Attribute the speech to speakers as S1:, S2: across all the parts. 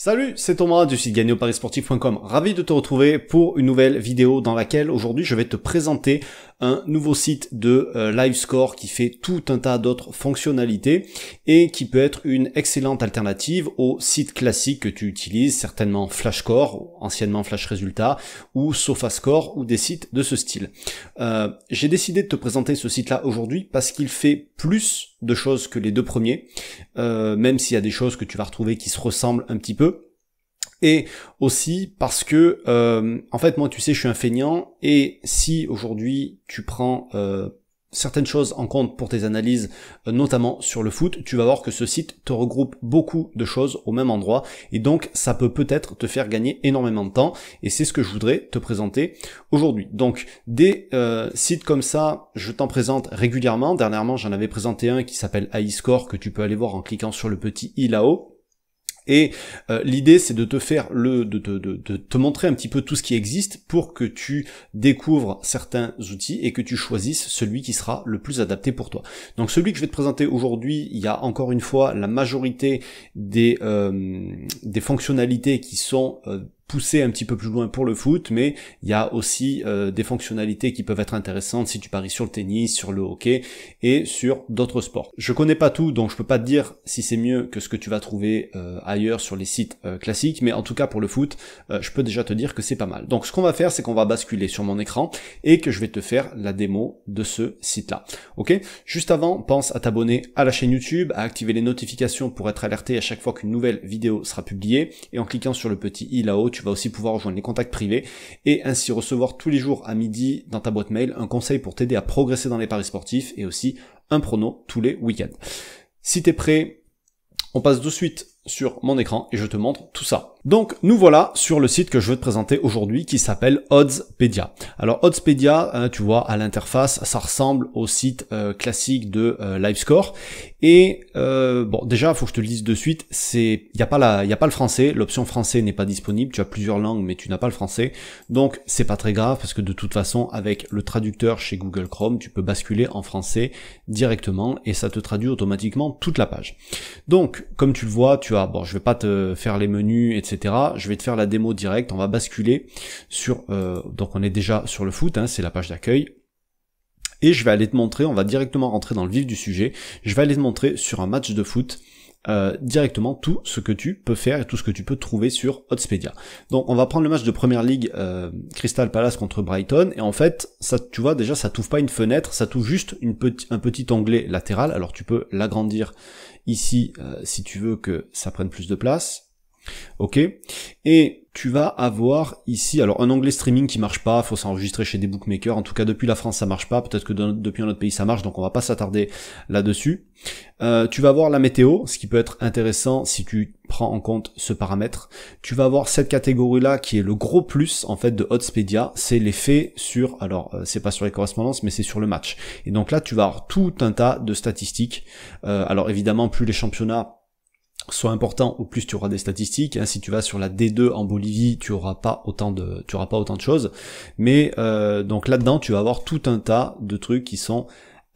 S1: Salut, c'est Thomas du site gagnéoparisportif.com. Ravi de te retrouver pour une nouvelle vidéo dans laquelle aujourd'hui je vais te présenter un nouveau site de euh, live score qui fait tout un tas d'autres fonctionnalités et qui peut être une excellente alternative au site classique que tu utilises, certainement Flashcore, anciennement Flash Résultats, ou SofaScore, ou des sites de ce style. Euh, j'ai décidé de te présenter ce site-là aujourd'hui parce qu'il fait plus de choses que les deux premiers, euh, même s'il y a des choses que tu vas retrouver qui se ressemblent un petit peu et aussi parce que euh, en fait moi tu sais je suis un feignant et si aujourd'hui tu prends euh, certaines choses en compte pour tes analyses, euh, notamment sur le foot, tu vas voir que ce site te regroupe beaucoup de choses au même endroit et donc ça peut peut-être te faire gagner énormément de temps et c'est ce que je voudrais te présenter aujourd'hui. Donc des sites comme ça, je t'en présente régulièrement. Dernièrement, j'en avais présenté un qui s'appelle iScore que tu peux aller voir en cliquant sur le petit i là-haut. Et euh, l'idée, c'est de te faire le, de, de, te montrer un petit peu tout ce qui existe pour que tu découvres certains outils et que tu choisisses celui qui sera le plus adapté pour toi. Donc celui que je vais te présenter aujourd'hui, il y a encore une fois la majorité des, euh, des fonctionnalités qui sont euh, pousser un petit peu plus loin pour le foot, mais il y a aussi euh, des fonctionnalités qui peuvent être intéressantes si tu paries sur le tennis, sur le hockey et sur d'autres sports. Je connais pas tout, donc je peux pas te dire si c'est mieux que ce que tu vas trouver euh, ailleurs sur les sites euh, classiques, mais en tout cas pour le foot, je peux déjà te dire que c'est pas mal. Donc ce qu'on va faire, c'est qu'on va basculer sur mon écran et que je vais te faire la démo de ce site-là. Ok? Juste avant, pense à t'abonner à la chaîne YouTube, à activer les notifications pour être alerté à chaque fois qu'une nouvelle vidéo sera publiée, et en cliquant sur le petit i là-haut, tu vas aussi pouvoir rejoindre les contacts privés et ainsi recevoir tous les jours à midi dans ta boîte mail un conseil pour t'aider à progresser dans les paris sportifs et aussi un prono tous les week-ends. Si t'es prêt, on passe de suite sur mon écran et je te montre tout ça. Donc nous voilà sur le site que je veux te présenter aujourd'hui qui s'appelle Oddspedia. Alors Oddspedia, hein, tu vois, à l'interface, ça ressemble au site euh, classique de euh, Livescore. Et euh, bon, déjà, faut que je te le dise de suite, c'est, il y a pas la, y a pas le français. L'option français n'est pas disponible. Tu as plusieurs langues, mais tu n'as pas le français. Donc c'est pas très grave parce que de toute façon, avec le traducteur chez Google Chrome, tu peux basculer en français directement et ça te traduit automatiquement toute la page. Donc, comme tu le vois, tu as, bon, je vais pas te faire les menus, etc je vais te faire la démo directe, on va basculer sur, euh, donc on est déjà sur le foot, hein, c'est la page d'accueil, et je vais aller te montrer, on va directement rentrer dans le vif du sujet, je vais aller te montrer sur un match de foot, euh, directement tout ce que tu peux faire et tout ce que tu peux trouver sur Hotspedia. Donc on va prendre le match de première ligue euh, Crystal Palace contre Brighton et en fait ça tu vois déjà ça t'ouvre pas une fenêtre, ça t'ouvre juste un petit onglet latéral. Alors tu peux l'agrandir ici si tu veux que ça prenne plus de place. Ok Et tu vas avoir ici, alors un onglet streaming qui marche pas, faut s'enregistrer chez des bookmakers, en tout cas depuis la France ça marche pas, peut-être que depuis un autre pays ça marche, donc on va pas s'attarder là-dessus. Euh, tu vas avoir la météo, ce qui peut être intéressant si tu prends en compte ce paramètre. Tu vas avoir cette catégorie-là qui est le gros plus en fait de Hotspedia, c'est l'effet sur, alors euh, c'est pas sur les correspondances, mais c'est sur le match. Et donc là tu vas avoir tout un tas de statistiques. Euh, alors évidemment plus les championnats soit important au plus tu auras des statistiques. Hein. Si tu vas sur la D2 en Bolivie, tu auras pas autant de, tu auras pas autant de choses. Mais euh, donc là-dedans, tu vas avoir tout un tas de trucs qui sont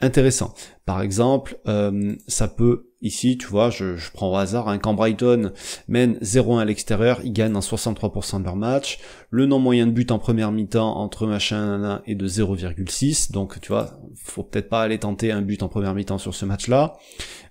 S1: intéressants. Par exemple, euh, ça peut ici, tu vois, je, prends au hasard, un quand Brighton mène 0-1 à l'extérieur, ils gagnent en 63% de leur match. Le nom moyen de but en première mi-temps entre machin est de 0,6. Donc tu vois, faut peut-être pas aller tenter un but en première mi-temps sur ce match-là.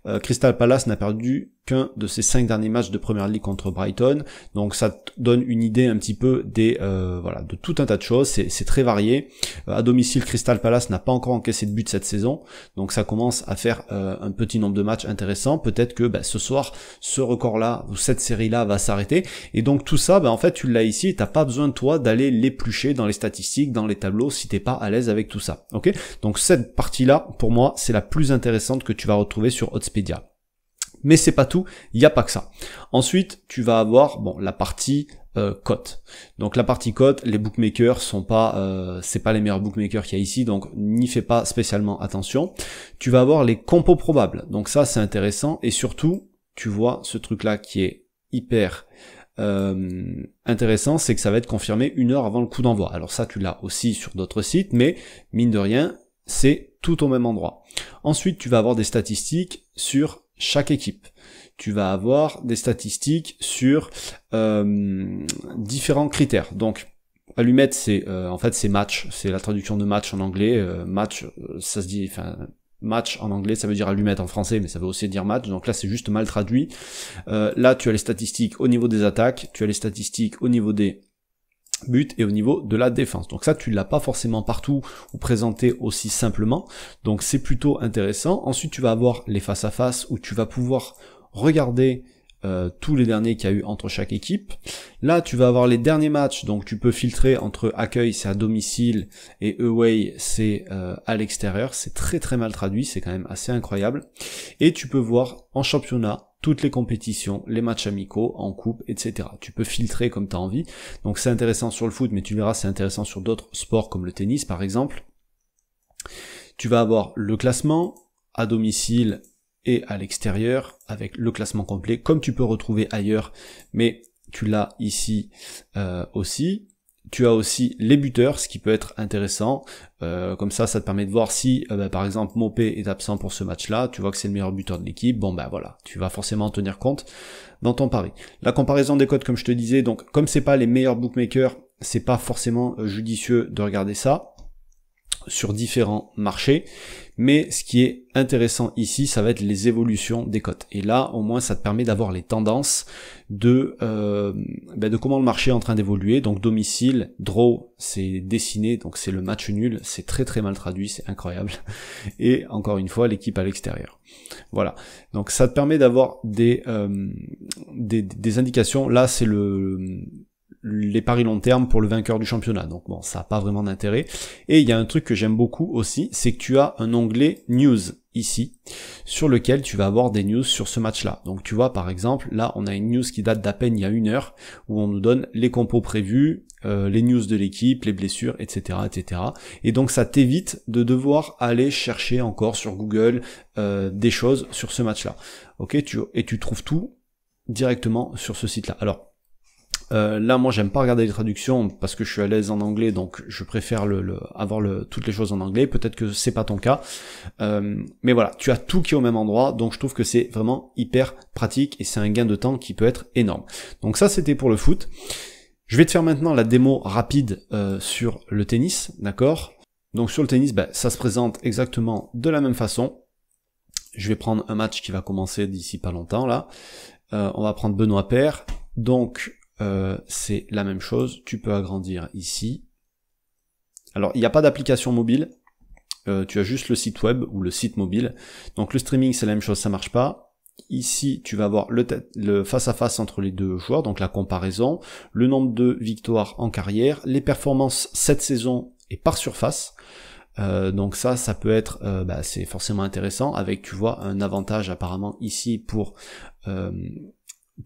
S1: Euh, Crystal Palace n'a perdu qu'un de ses cinq derniers matchs de première ligue contre Brighton. Donc ça donne une idée un petit peu des euh, voilà de tout un tas de choses. C'est très varié. Euh, à domicile, Crystal Palace n'a pas encore encaissé de but cette saison, donc ça commence à faire un petit nombre de matchs intéressants. Peut-être que bah, ce soir, ce record-là ou cette série-là va s'arrêter. Et donc tout ça, bah, en fait, tu l'as ici. T'as pas besoin toi d'aller l'éplucher dans les statistiques, dans les tableaux, si t'es pas à l'aise avec tout ça. Ok? Donc cette partie-là, pour moi, c'est la plus intéressante que tu vas retrouver sur Hotspot mais c'est pas tout, il n'y a pas que ça. Ensuite, tu vas avoir bon la partie euh, cote. Donc la partie cote, les bookmakers sont pas, euh, c'est pas les meilleurs bookmakers qu'il y a ici, donc n'y fais pas spécialement attention. Tu vas avoir les compos probables. Donc ça c'est intéressant et surtout tu vois ce truc là qui est hyper euh, intéressant, c'est que ça va être confirmé une heure avant le coup d'envoi. Alors ça tu l'as aussi sur d'autres sites, mais mine de rien c'est tout au même endroit. Ensuite, tu vas avoir des statistiques sur chaque équipe. Tu vas avoir des statistiques sur euh, différents critères. Donc allumette c'est euh, en fait c'est match, c'est la traduction de match en anglais. Euh, match, ça se dit, enfin match en anglais, ça veut dire allumette en français, mais ça veut aussi dire match, donc là c'est juste mal traduit. là tu as les statistiques au niveau des attaques, tu as les statistiques au niveau des but et au niveau de la défense. Donc ça, tu l'as pas forcément partout ou présenté aussi simplement. Donc c'est plutôt intéressant. Ensuite, tu vas avoir les face à face où tu vas pouvoir regarder euh, tous les derniers qu'il y a eu entre chaque équipe. Là, tu vas avoir les derniers matchs, donc tu peux filtrer entre accueil, c'est à domicile, et away, c'est euh, à l'extérieur. C'est très très mal traduit, c'est quand même assez incroyable. Et tu peux voir en championnat toutes les compétitions, les matchs amicaux, en coupe, etc. Tu peux filtrer comme tu as envie. Donc c'est intéressant sur le foot, mais tu verras c'est intéressant sur d'autres sports comme le tennis par exemple. Tu vas avoir le classement à domicile et à l'extérieur avec le classement complet comme tu peux retrouver ailleurs, mais tu l'as ici euh, aussi. Tu as aussi les buteurs, ce qui peut être intéressant. Euh, comme ça, ça te permet de voir si, euh, bah, par exemple, Mopé est absent pour ce match-là. Tu vois que c'est le meilleur buteur de l'équipe. Bon, ben voilà, tu vas forcément en tenir compte dans ton pari. La comparaison des codes, comme je te disais, donc comme c'est pas les meilleurs bookmakers, c'est pas forcément euh, judicieux de regarder ça sur différents marchés. Mais ce qui est intéressant ici, ça va être les évolutions des cotes. Et là, au moins, ça te permet d'avoir les tendances de, euh, ben de comment le marché est en train d'évoluer. Donc domicile, draw, c'est dessiné, donc c'est le match nul. C'est très très mal traduit, c'est incroyable. Et encore une fois, l'équipe à l'extérieur. Voilà. Donc ça te permet d'avoir des, euh, des, des indications. Là, c'est le les paris long terme pour le vainqueur du championnat. Donc bon, ça n'a pas vraiment d'intérêt. Et il y a un truc que j'aime beaucoup aussi, c'est que tu as un onglet news ici, sur lequel tu vas avoir des news sur ce match-là. Donc tu vois par exemple, là on a une news qui date d'à peine il y a une heure, où on nous donne les compos prévus, euh, les news de l'équipe, les blessures, etc., etc. Et donc ça t'évite de devoir aller chercher encore sur Google euh, des choses sur ce match-là. Ok, tu, et tu trouves tout directement sur ce site-là. Alors euh, là, moi, j'aime pas regarder les traductions parce que je suis à l'aise en anglais, donc je préfère avoir toutes les choses en anglais. Peut-être que c'est pas ton cas, euh, mais voilà, tu as tout qui est au même endroit, donc je trouve que c'est vraiment hyper pratique et c'est un gain de temps qui peut être énorme. Donc ça, c'était pour le foot. Je vais te faire maintenant la démo rapide euh, sur le tennis, d'accord? Donc sur le tennis, ben, ça se présente exactement de la même façon. Je vais prendre un match qui va commencer d'ici pas longtemps là. on va prendre Benoît Père. Donc euh, c'est la même chose. Tu peux agrandir ici. Alors, il n'y a pas d'application mobile. Euh, tu as juste le site web ou le site mobile. Donc le streaming, c'est la même chose, ça marche pas. Ici, tu vas avoir le, face à face entre les deux joueurs, donc la comparaison, le nombre de victoires en carrière, les performances cette saison et par surface. Euh, donc ça, ça peut être, bah, c'est forcément intéressant, avec tu vois un avantage apparemment ici pour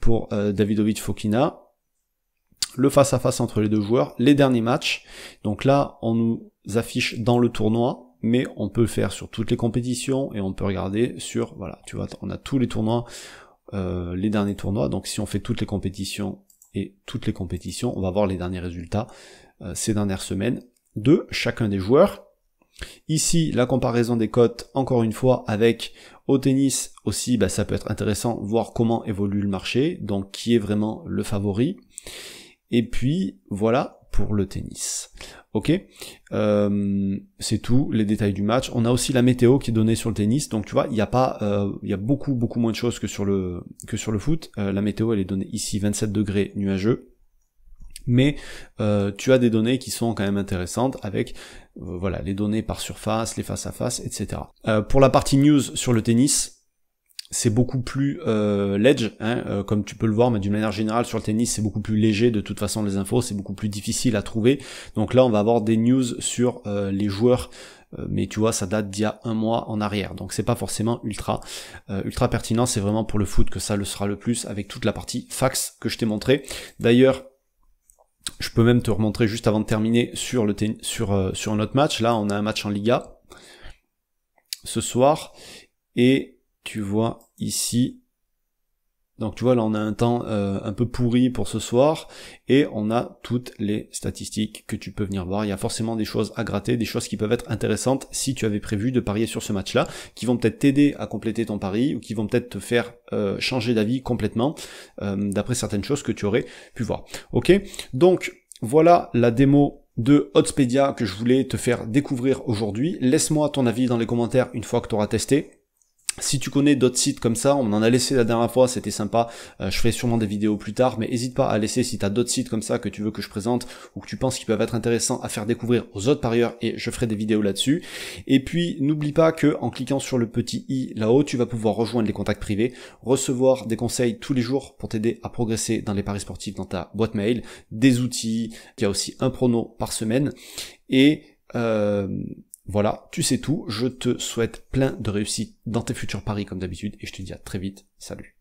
S1: pour Davidovic Fokina, le face-à-face entre les deux joueurs, les derniers matchs. Donc là, on nous affiche dans le tournoi, mais on peut le faire sur toutes les compétitions et on peut regarder sur, voilà, tu vois, on a tous les tournois, euh, les derniers tournois. Donc si on fait toutes les compétitions et toutes les compétitions, on va voir les derniers résultats euh, ces dernières semaines de chacun des joueurs. Ici, la comparaison des cotes, encore une fois, avec au tennis aussi, bah, ça peut être intéressant, voir comment évolue le marché, donc qui est vraiment le favori. Et puis voilà pour le tennis. Ok, euh, c'est tout, les détails du match. On a aussi la météo qui est donnée sur le tennis, donc tu vois, il n'y a pas, euh, il y a beaucoup beaucoup moins de choses que sur le que sur le foot. Euh, la météo, elle est donnée ici 27 degrés nuageux, mais tu as des données qui sont quand même intéressantes avec voilà les données par surface, les face à face, etc. pour la partie news sur le tennis, c'est beaucoup plus euh, ledge, hein, euh, comme tu peux le voir, mais d'une manière générale sur le tennis, c'est beaucoup plus léger. De toute façon, les infos, c'est beaucoup plus difficile à trouver. Donc là, on va avoir des news sur euh, les joueurs, euh, mais tu vois, ça date d'il y a un mois en arrière. Donc c'est pas forcément ultra ultra pertinent. C'est vraiment pour le foot que ça le sera le plus, avec toute la partie fax que je t'ai montré. D'ailleurs, je peux même te remontrer juste avant de terminer sur le sur sur un autre match. Là, on a un match en Liga ce soir et tu vois ici Donc tu vois là on a un temps euh, un peu pourri pour ce soir et on a toutes les statistiques que tu peux venir voir. Il y a forcément des choses à gratter, des choses qui peuvent être intéressantes si tu avais prévu de parier sur ce match-là, qui vont peut-être t'aider à compléter ton pari ou qui vont peut-être te faire euh, changer d'avis complètement euh, d'après certaines choses que tu aurais pu voir. Ok? Donc voilà la démo de Hotspedia que je voulais te faire découvrir aujourd'hui. Laisse-moi ton avis dans les commentaires une fois que tu auras testé. Si tu connais d'autres sites comme ça, on en a laissé la dernière fois, c'était sympa, euh, je ferai sûrement des vidéos plus tard, mais n'hésite pas à laisser si tu as d'autres sites comme ça que tu veux que je présente ou que tu penses qu'ils peuvent être intéressants à faire découvrir aux autres parieurs et je ferai des vidéos là-dessus. Et puis n'oublie pas que en cliquant sur le petit i là-haut, tu vas pouvoir rejoindre les contacts privés, recevoir des conseils tous les jours pour t'aider à progresser dans les paris sportifs dans ta boîte mail, des outils, il y a aussi un prono par semaine. Et euh, voilà, tu sais tout, je te souhaite plein de réussite dans tes futurs paris comme d'habitude et je te dis à très vite, salut